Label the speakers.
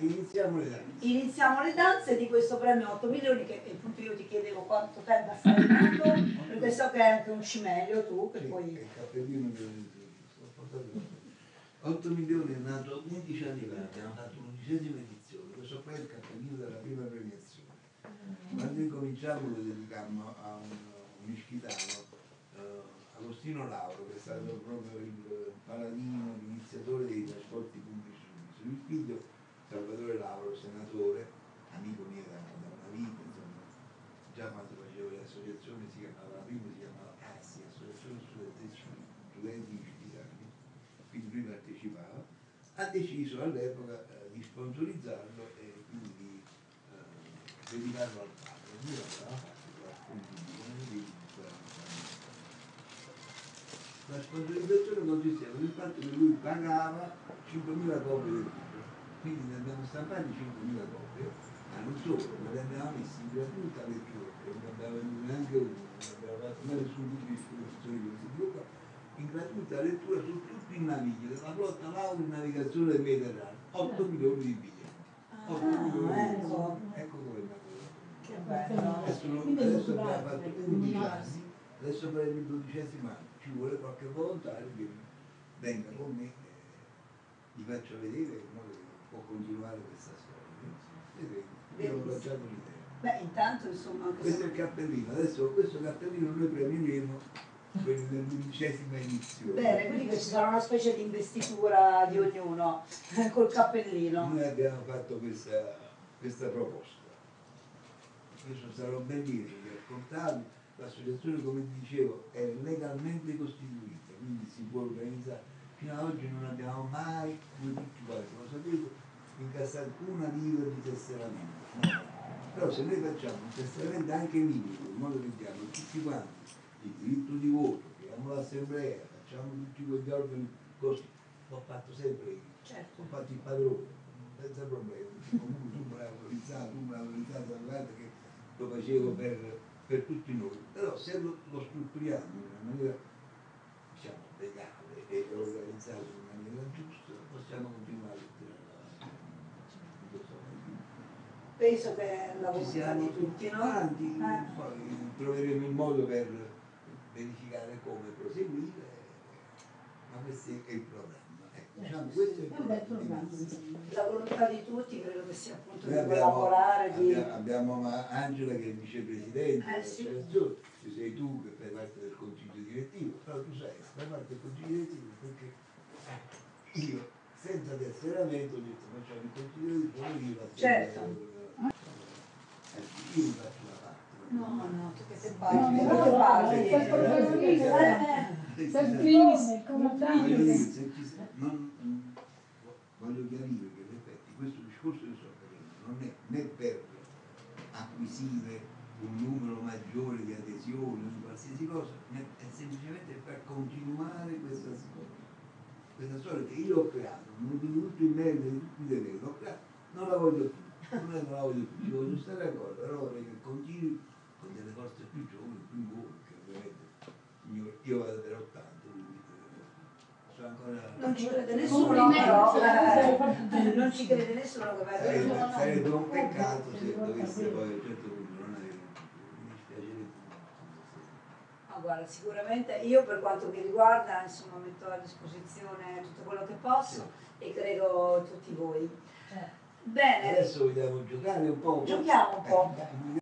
Speaker 1: iniziamo le danze.
Speaker 2: Iniziamo le danze di questo premio 8 milioni che appunto io ti chiedevo quanto tempo stai tutto, perché so che è anche un cimelio tu, che
Speaker 1: Sì,
Speaker 2: poi...
Speaker 1: il cappellino che ho portato. 8 milioni è nato 11 anni fa, abbiamo fatto l'undicesima edizione, questo qua è il cappellino della prima premiazione. Quando incominciamo lo dedicammo a un, un ischitano, eh, Agostino Lauro, che è stato proprio il paladino, l'iniziatore dei trasporti pubblici Il figlio Salvatore Lauro, senatore, amico mio da, da una vita, insomma, già quando facevo le associazioni si chiamava, la prima si chiamava ASI, Associazione Studentessi Studenti Ischitani, quindi lui partecipava, ha deciso all'epoca eh, di sponsorizzarlo e quindi eh, dedicarlo al padre. Lui l'aveva fatto per appunto di la sponsorizzazione consisteva nel fatto che lui pagava 5.000 copie del libro, quindi ne abbiamo stampati 5.000 copie, ma non solo, ma le abbiamo messi in gratuita lettura, perché non abbiamo venduto neanche uno, non abbiamo fatto mai nessun libro di di questo gruppo, in gratuita lettura su tutti i navigli della flotta Lauro in navigazione del Mediterraneo, 8 milioni di biglietti. 8
Speaker 2: Ah,
Speaker 1: milioni di
Speaker 2: ecco.
Speaker 1: biglietti. Ecco come è.
Speaker 2: Che bello.
Speaker 1: Adesso, adesso abbiamo fatto
Speaker 3: è
Speaker 1: 11
Speaker 3: naturale.
Speaker 1: anni, adesso faremo il dodicesimo anno, ci vuole qualche volontario che venga con me e gli faccio vedere che può continuare questa storia. Vedremo, io ho lanciato l'idea.
Speaker 2: Beh, intanto insomma...
Speaker 1: Questo è il cappellino, adesso questo cappellino noi premieremo quelli dell'undicesima edizione.
Speaker 2: Bene, quindi ci sarà una specie di investitura di ognuno col cappellino.
Speaker 1: Noi abbiamo fatto questa, questa proposta. Questo sarò ben dire che raccontarvi, l'associazione come dicevo è legalmente costituita, quindi si può organizzare. Fino ad oggi non abbiamo mai, come tutti quanti lo sapete, incassato una lira di tesseramento. No. Però se noi facciamo un tesseramento anche minimo, in modo che diamo tutti quanti il diritto di voto, creiamo l'assemblea, facciamo tutti quegli organi così, l'ho fatto sempre io
Speaker 2: Certo.
Speaker 1: ho fatto il padrone, senza problemi. Comunque tu me l'hai autorizzato, tu me l'hai autorizzato, guarda che lo facevo per, per tutti noi. Però se lo, lo strutturiamo in una maniera, diciamo, legale e organizzato in maniera giusta, possiamo continuare a tirare avanti. Lo so,
Speaker 2: Penso che la
Speaker 1: Ci
Speaker 2: volontà
Speaker 1: siamo
Speaker 2: di tutti,
Speaker 1: tutti
Speaker 2: no?
Speaker 1: quanti,
Speaker 2: Eh.
Speaker 1: poi troveremo il modo per verificare come proseguire, ma questo è il programma. Ecco, diciamo, questo è il
Speaker 3: insomma.
Speaker 2: La volontà di tutti credo che sia appunto
Speaker 1: Noi
Speaker 2: di
Speaker 1: abbiamo,
Speaker 2: collaborare, di...
Speaker 1: abbiamo, Angela che è vicepresidente
Speaker 2: Eh, sì.
Speaker 1: ci sei tu che fai parte del consiglio direttivo, però tu sai, fai parte del consiglio direttivo perché io senza tesseramento ho detto facciamo il consiglio direttivo io
Speaker 2: Certo.
Speaker 1: Io mi faccio la parte.
Speaker 2: No, no, tu che sei parte,
Speaker 1: no, no, ci sta- non- voglio chiarire che in effetti questo discorso che sto facendo non è né per acquisire un numero maggiore di adesioni o di qualsiasi cosa, è semplicemente per continuare questa storia. Questa storia che io ho creato, non di tutto il merito di tutti i doveri, non la voglio più, non è che la voglio più, ci voglio stare ancora, però vorrei che continui con delle forze più giovani, più buone, che ovviamente io, io vado per 80, quindi eh, sono ancora...
Speaker 2: Non ci crede nessuno, però, eh,
Speaker 3: partito.
Speaker 2: non ci crede nessuno che va a
Speaker 1: Sarebbe, sarebbe un peccato se dovesse poi a un certo punto non avere mi.
Speaker 2: Ma guarda, sicuramente io per quanto mi riguarda, insomma, metto a disposizione tutto quello che posso e credo tutti voi. Bene,
Speaker 1: Adesso vogliamo giocare un po'.
Speaker 2: Giochiamo un po'.
Speaker 1: Eh,